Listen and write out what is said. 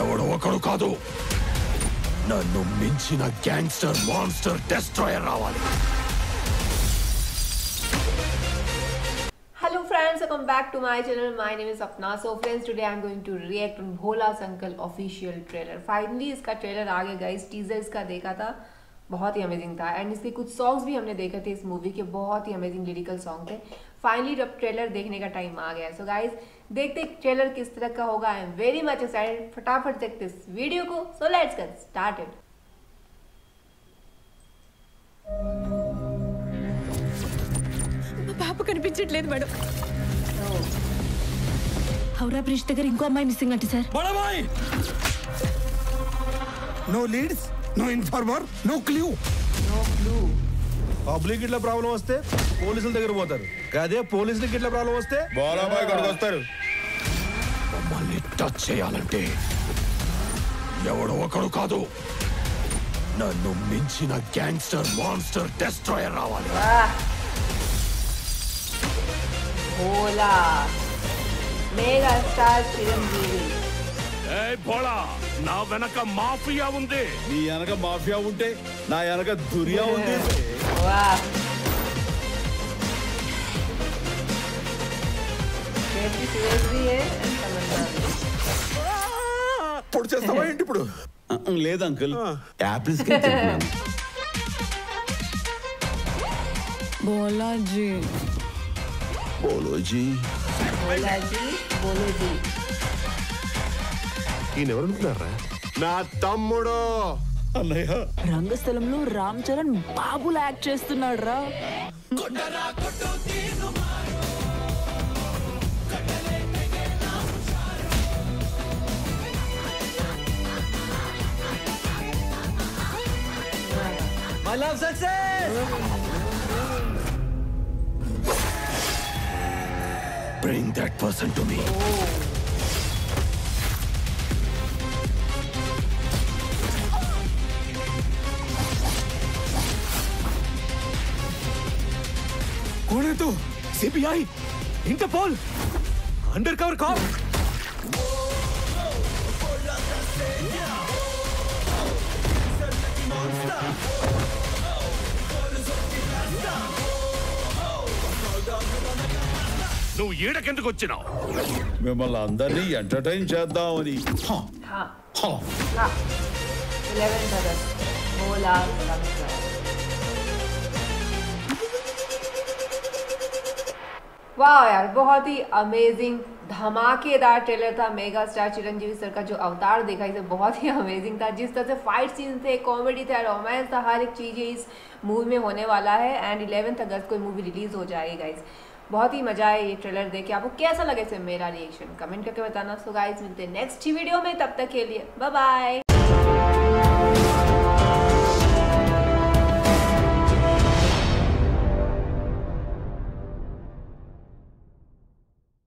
ఎవడో ఒకడు కాదు నన్ను మించిన గ్యాంగ్స్టర్ మాన్స్టర్ డెస్ట్రాయర్ రావాలి Hello friends, welcome back to my channel. My name is Apna. So friends, today I'm going to react on Bhola Sankal official trailer. Finally इसका trailer आ गया guys teaser इसका देखा था बहुत ही अमेजिंग था and इसके कुछ सॉन्ग्स भी हमने देखे थे इस मूवी के बहुत ही अमेजिंग लिरिकल सॉन्ग थे फाइनली जब ट्रेलर देखने का टाइम आ गया सो गाइस देखते ट्रेलर किस तरह का होगा I am very much excited फटाफट देखते इस वीडियो को सो लेट्स गेट स्टार्टेड మా పాప కనిపించట్లేదు మేడం హౌరా బ్రిడ్జ్ దగ్గర ఇంకో అమ్మాయి మిస్సింగ్ అంటే sir no leads no informer no clue no clue public ఇట్లా ప్రాబ్లం వస్తే పోలీసుల దగ్గర పోతారు. అదే పోలీసులకి ఇట్లా ప్రాబ్లం వస్తే వస్తారు. మమ్మల్ని టచ్ చేయాలంటే ఎవడో ఒకడు కాదు. నన్ను మించిన గ్యాంగ్స్టర్ మాన్స్టర్ డెస్ట్రాయర్ రావాలి. ఓలా. Mega star Chiranjeevi. ఏ భోళా నా వెనక మాఫియా ఉంది. నీ వెనక మాఫియా ఉంటే నా వెనక దుర్యా ఉంది. ఇప్పుడు చేస్తావా ఏంటి ఇప్పుడు లేదు అంకుల్. యాపిల్స్ బోలాజీ. బోలోజీ. బోలాజీ బోలోజీ. ఈయన ఎవరు అనుకున్నారా? నా తమ్ముడు! అన్నయ్య. రంగస్థలంలో రామ్ చరణ్ బాబులా యాక్ట్ చేస్తున్నాడు రా bring that person to me कौन है तू CBI Interpol undercover cop నువ్వు ఈడకెందుకు వచ్చినావు మిమ్మల్ని అందరినీ ఎంటర్టైన్ చేద్దామని హ, वाह यार, बहुत ही अमेजिंग धमाकेदार ट्रेलर था मेगा स्टार चिरंजीवी सर का जो अवतार देखा, इसे बहुत ही अमेजिंग था। जिस तरह से फाइट सीन थे कॉमेडी था रोमांस था, हर एक चीज़ इस मूवी में होने वाला है। एंड इलेवेंथ अगस्त को मूवी रिलीज़ हो जाएगी गाइज़ बहुत ही मज़ा आया ये ट्रेलर देख के। आपको कैसा लगे इसे मेरा रिएक्शन कमेंट करके बताना। सो गाइज़ मिलते हैं नेक्स्ट वीडियो में। तब तक के लिए बाय बाय